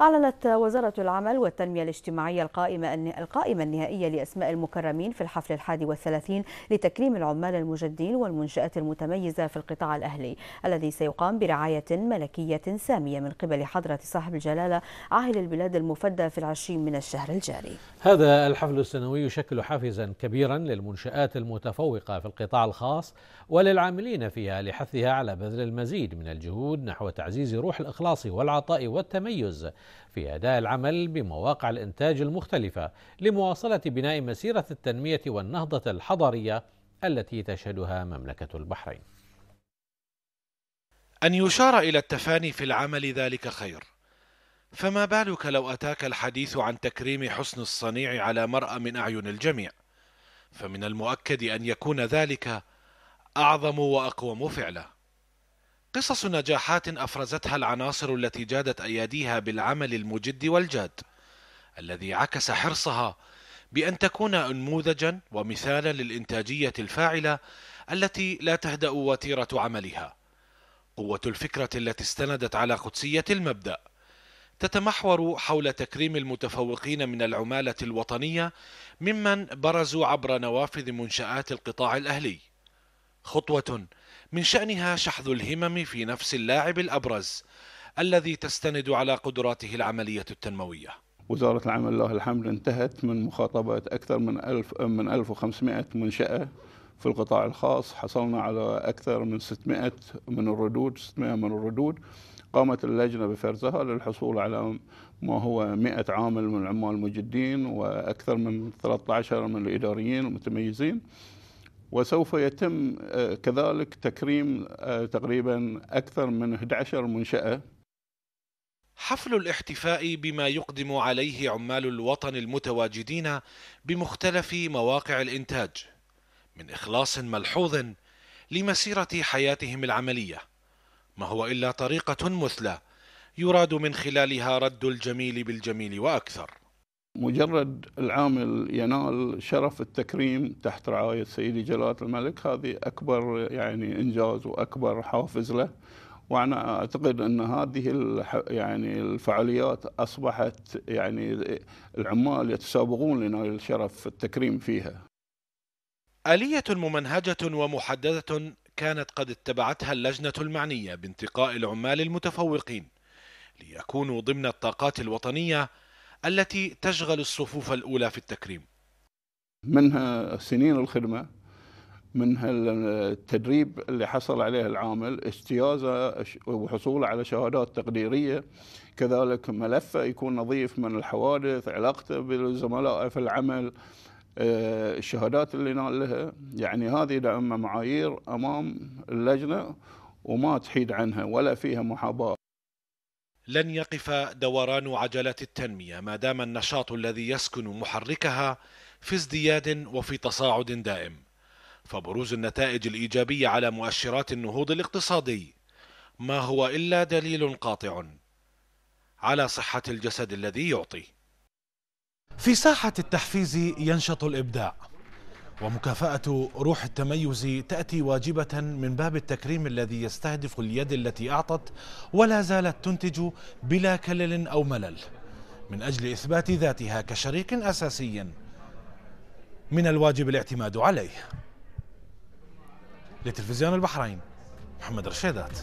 أعلنت وزارة العمل والتنمية الاجتماعية القائمة القائمة النهائية لأسماء المكرمين في الحفل الحادي والثلاثين لتكريم العمال المجدين والمنشآت المتميزة في القطاع الأهلي الذي سيقام برعاية ملكية سامية من قبل حضرة صاحب الجلالة عاهل البلاد المفدى في العشرين من الشهر الجاري. هذا الحفل السنوي يشكل حافزا كبيرا للمنشآت المتفوقة في القطاع الخاص وللعاملين فيها لحثها على بذل المزيد من الجهود نحو تعزيز روح الإخلاص والعطاء والتميز. في أداء العمل بمواقع الإنتاج المختلفة لمواصلة بناء مسيرة التنمية والنهضة الحضارية التي تشهدها مملكة البحرين. أن يشار إلى التفاني في العمل ذلك خير. فما بالك لو أتاك الحديث عن تكريم حسن الصنيع على مرأى من أعين الجميع فمن المؤكد أن يكون ذلك أعظم وأقوم فعلا قصص نجاحات أفرزتها العناصر التي جادت أياديها بالعمل المجد والجاد الذي عكس حرصها بأن تكون أنموذجا ومثالا للإنتاجية الفاعلة التي لا تهدأ وتيرة عملها. قوة الفكرة التي استندت على قدسية المبدأ تتمحور حول تكريم المتفوقين من العمالة الوطنية ممن برزوا عبر نوافذ منشآت القطاع الأهلي. خطوة من شأنها شحذ الهمم في نفس اللاعب الأبرز الذي تستند على قدراته العملية التنموية. وزارة العمل الله الحمد انتهت من مخاطبة أكثر من ألف من 1500 منشأة في القطاع الخاص. حصلنا على أكثر من 600 من الردود 600 من الردود قامت اللجنة بفرزها للحصول على ما هو 100 عامل من العمال المجدين وأكثر من 13 من الإداريين المتميزين. وسوف يتم آه، كذلك تكريم آه، تقريبا أكثر من 11 منشأة. حفل الاحتفاء بما يقدم عليه عمال الوطن المتواجدين بمختلف مواقع الإنتاج من إخلاص ملحوظ لمسيرة حياتهم العملية. ما هو إلا طريقة مثلى يراد من خلالها رد الجميل بالجميل وأكثر. مجرد العامل ينال شرف التكريم تحت رعاية سيدي جلالة الملك هذه أكبر يعني إنجاز وأكبر حافز له. وأنا أعتقد أن هذه يعني الفعاليات أصبحت يعني العمال يتسابقون لنال شرف التكريم فيها. آلية ممنهجة ومحددة كانت قد اتبعتها اللجنة المعنية بانتقاء العمال المتفوقين ليكونوا ضمن الطاقات الوطنية التي تشغل الصفوف الأولى في التكريم. منها سنين الخدمة منها التدريب اللي حصل عليه العامل اجتيازه وحصوله على شهادات تقديرية كذلك ملفه يكون نظيف من الحوادث علاقته بالزملاء في العمل آه، الشهادات اللي نال لها يعني هذه دائما معايير أمام اللجنة وما تحيد عنها ولا فيها محاباة. لن يقف دوران عجله التنمية ما دام النشاط الذي يسكن محركها في ازدياد وفي تصاعد دائم. فبروز النتائج الإيجابية على مؤشرات النهوض الاقتصادي. ما هو إلا دليل قاطع على صحة الجسد الذي يعطي. في ساحة التحفيز ينشط الإبداع. ومكافأة روح التميز تأتي واجبة من باب التكريم الذي يستهدف اليد التي أعطت ولا زالت تنتج بلا كلل أو ملل من أجل إثبات ذاتها كشريك أساسي من الواجب الاعتماد عليه. لتلفزيون البحرين محمد رشيدات.